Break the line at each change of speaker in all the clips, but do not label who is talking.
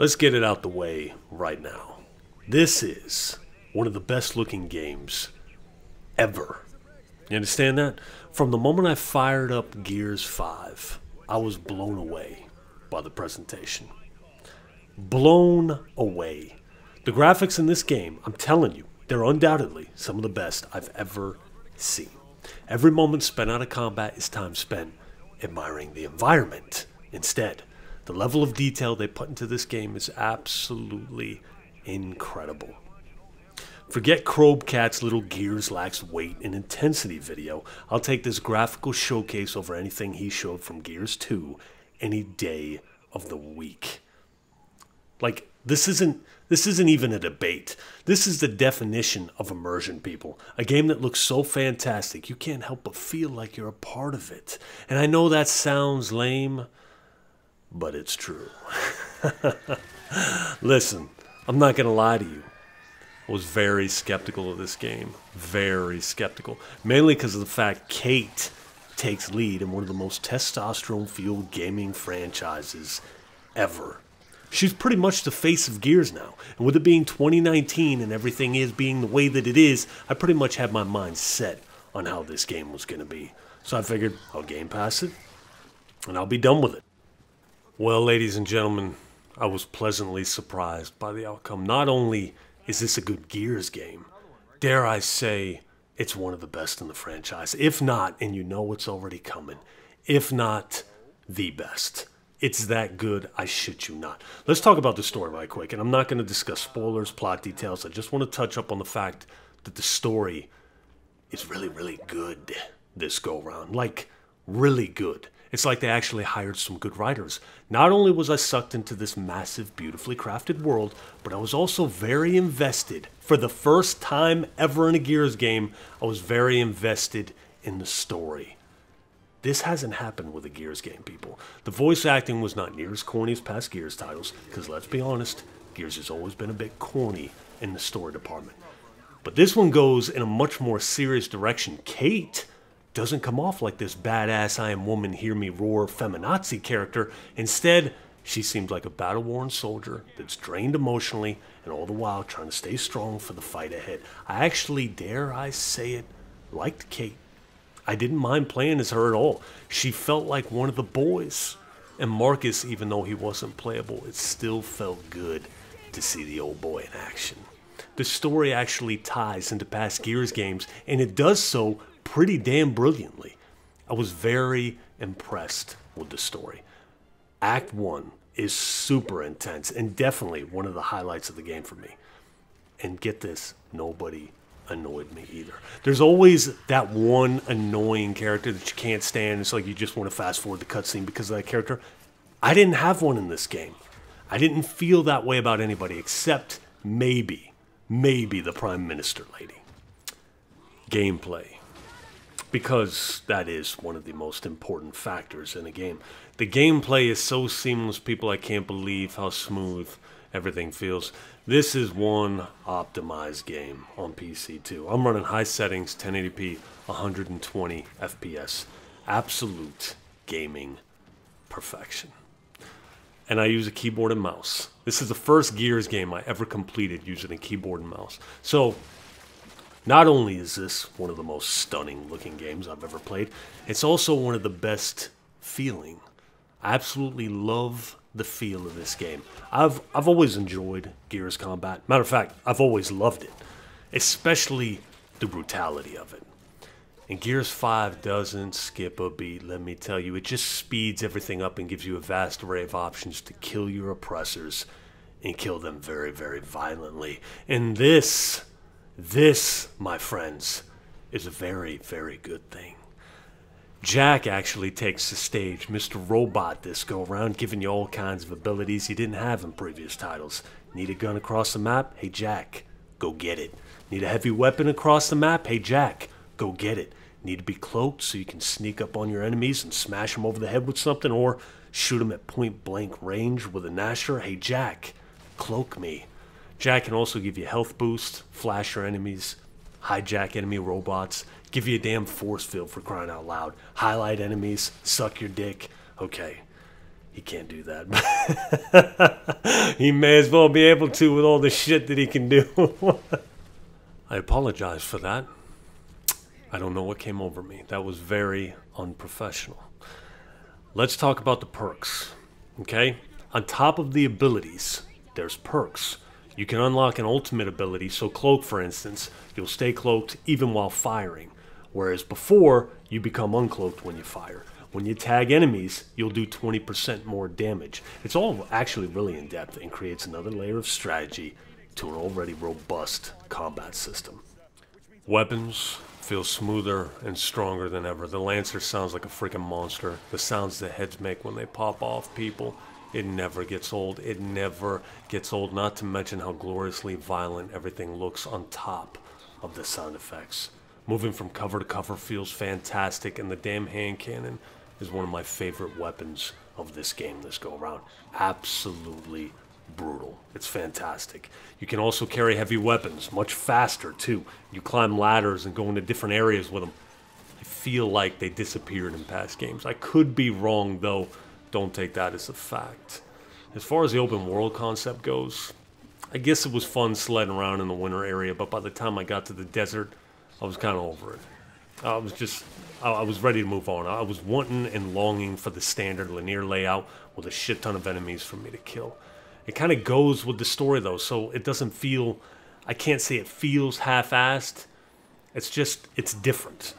Let's get it out the way right now. This is one of the best looking games ever. You understand that? From the moment I fired up Gears 5, I was blown away by the presentation. Blown away. The graphics in this game, I'm telling you, they're undoubtedly some of the best I've ever seen. Every moment spent out of combat is time spent admiring the environment instead. The level of detail they put into this game is absolutely incredible. Forget Cat's little gears lacks weight and intensity video. I'll take this graphical showcase over anything he showed from Gears 2 any day of the week. Like this isn't this isn't even a debate. This is the definition of immersion, people. A game that looks so fantastic, you can't help but feel like you're a part of it. And I know that sounds lame, but it's true. Listen, I'm not going to lie to you. I was very skeptical of this game. Very skeptical. Mainly because of the fact Kate takes lead in one of the most testosterone fueled gaming franchises ever. She's pretty much the face of Gears now. And with it being 2019 and everything is being the way that it is, I pretty much had my mind set on how this game was going to be. So I figured I'll Game Pass it and I'll be done with it. Well, ladies and gentlemen, I was pleasantly surprised by the outcome. Not only is this a good Gears game, dare I say it's one of the best in the franchise. If not, and you know it's already coming, if not the best. It's that good, I shit you not. Let's talk about the story right quick, and I'm not going to discuss spoilers, plot details. I just want to touch up on the fact that the story is really, really good this go round. Like, really good. It's like they actually hired some good writers. Not only was I sucked into this massive, beautifully crafted world, but I was also very invested. For the first time ever in a Gears game, I was very invested in the story. This hasn't happened with a Gears game, people. The voice acting was not near as corny as past Gears titles, because let's be honest, Gears has always been a bit corny in the story department. But this one goes in a much more serious direction. Kate doesn't come off like this badass I am woman hear me roar feminazi character. Instead, she seems like a battle worn soldier that's drained emotionally and all the while trying to stay strong for the fight ahead. I actually, dare I say it, liked Kate. I didn't mind playing as her at all. She felt like one of the boys. And Marcus, even though he wasn't playable, it still felt good to see the old boy in action. The story actually ties into past Gears games, and it does so pretty damn brilliantly. I was very impressed with the story. Act 1 is super intense and definitely one of the highlights of the game for me. And get this, nobody annoyed me either. There's always that one annoying character that you can't stand. It's like you just want to fast forward the cutscene because of that character. I didn't have one in this game. I didn't feel that way about anybody except maybe, maybe the Prime Minister lady. Gameplay because that is one of the most important factors in a game. The gameplay is so seamless, people, I can't believe how smooth everything feels. This is one optimized game on PC too. I'm running high settings, 1080p, 120 FPS. Absolute gaming perfection. And I use a keyboard and mouse. This is the first Gears game I ever completed using a keyboard and mouse. So not only is this one of the most stunning looking games I've ever played, it's also one of the best feeling. I absolutely love the feel of this game. I've I've always enjoyed Gears combat. Matter of fact, I've always loved it, especially the brutality of it. And Gears 5 doesn't skip a beat, let me tell you. It just speeds everything up and gives you a vast array of options to kill your oppressors and kill them very, very violently. And this this, my friends, is a very, very good thing. Jack actually takes the stage, Mr. Robot this go around, giving you all kinds of abilities he didn't have in previous titles. Need a gun across the map? Hey Jack, go get it. Need a heavy weapon across the map? Hey Jack, go get it. Need to be cloaked so you can sneak up on your enemies and smash them over the head with something or shoot them at point blank range with a Gnasher? Hey Jack, cloak me. Jack can also give you health boost, flash your enemies, hijack enemy robots, give you a damn force field for crying out loud, highlight enemies, suck your dick. Okay. he can't do that. he may as well be able to with all the shit that he can do. I apologize for that. I don't know what came over me. That was very unprofessional. Let's talk about the perks. Okay? On top of the abilities, there's perks. You can unlock an ultimate ability, so cloak for instance, you'll stay cloaked even while firing. Whereas before, you become uncloaked when you fire. When you tag enemies, you'll do 20% more damage. It's all actually really in depth and creates another layer of strategy to an already robust combat system. Weapons feel smoother and stronger than ever. The Lancer sounds like a freaking monster. The sounds the heads make when they pop off people, it never gets old. It never gets old, not to mention how gloriously violent everything looks on top of the sound effects. Moving from cover to cover feels fantastic, and the damn hand cannon is one of my favorite weapons of this game this go around. Absolutely brutal. It's fantastic. You can also carry heavy weapons, much faster too. You climb ladders and go into different areas with them. I feel like they disappeared in past games. I could be wrong though. Don't take that as a fact. As far as the open world concept goes, I guess it was fun sledding around in the winter area, but by the time I got to the desert, I was kind of over it. I was just, I was ready to move on. I was wanting and longing for the standard linear layout with a shit ton of enemies for me to kill. It kind of goes with the story though, so it doesn't feel, I can't say it feels half-assed. It's just, it's different.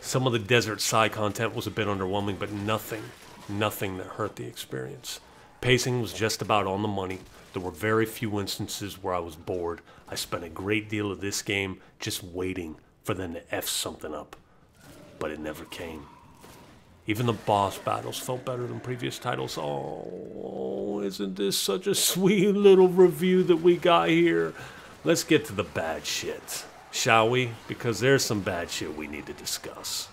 Some of the desert side content was a bit underwhelming, but nothing, nothing that hurt the experience. Pacing was just about on the money. There were very few instances where I was bored. I spent a great deal of this game just waiting for them to F something up. But it never came. Even the boss battles felt better than previous titles. Oh, isn't this such a sweet little review that we got here? Let's get to the bad shit, shall we? Because there's some bad shit we need to discuss.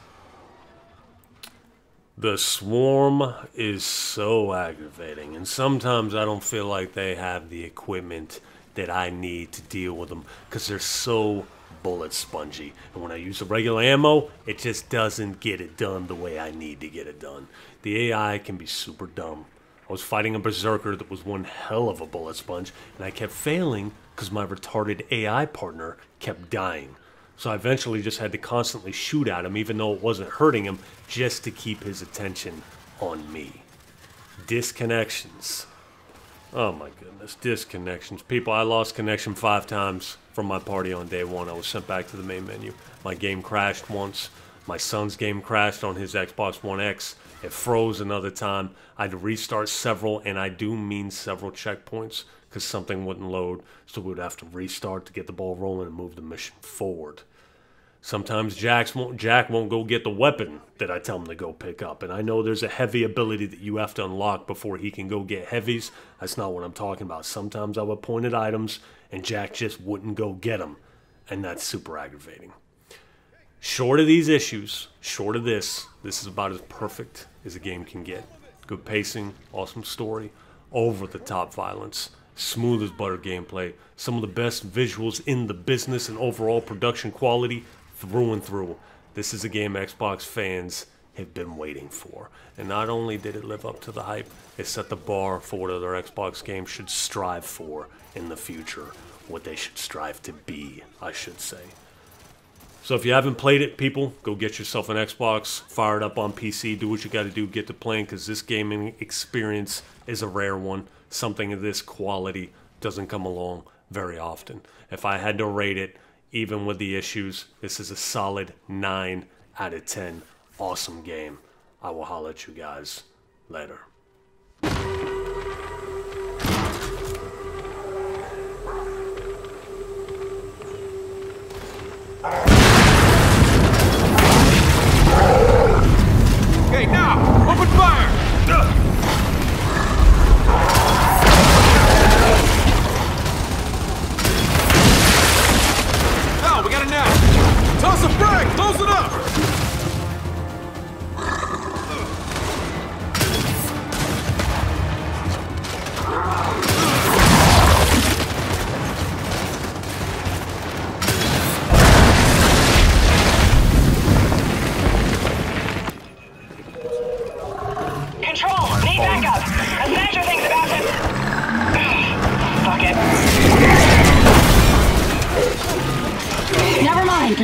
The swarm is so aggravating, and sometimes I don't feel like they have the equipment that I need to deal with them because they're so bullet spongy. And when I use the regular ammo, it just doesn't get it done the way I need to get it done. The AI can be super dumb. I was fighting a berserker that was one hell of a bullet sponge, and I kept failing because my retarded AI partner kept dying. So I eventually just had to constantly shoot at him, even though it wasn't hurting him, just to keep his attention on me. Disconnections. Oh my goodness, disconnections. People, I lost connection five times from my party on day one. I was sent back to the main menu. My game crashed once. My son's game crashed on his Xbox One X. It froze another time. I had to restart several, and I do mean several checkpoints because something wouldn't load. So we would have to restart to get the ball rolling and move the mission forward. Sometimes Jack's won't, Jack won't go get the weapon that I tell him to go pick up. And I know there's a heavy ability that you have to unlock before he can go get heavies. That's not what I'm talking about. Sometimes I would point at items and Jack just wouldn't go get them. And that's super aggravating. Short of these issues, short of this, this is about as perfect as a game can get. Good pacing, awesome story, over the top violence, smooth as butter gameplay, some of the best visuals in the business and overall production quality through and through. This is a game Xbox fans have been waiting for. And not only did it live up to the hype, it set the bar for what other Xbox games should strive for in the future. What they should strive to be, I should say. So if you haven't played it, people, go get yourself an Xbox, fire it up on PC, do what you got to do, get to playing, because this gaming experience is a rare one. Something of this quality doesn't come along very often. If I had to rate it, even with the issues. This is a solid 9 out of 10. Awesome game. I will holler at you guys later.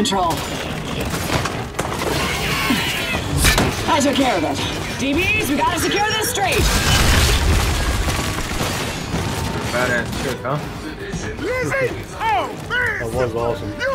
Control. I took care of it. DBs, we gotta secure this street.
Badass chick, huh? Listen! Oh, man!
That was awesome.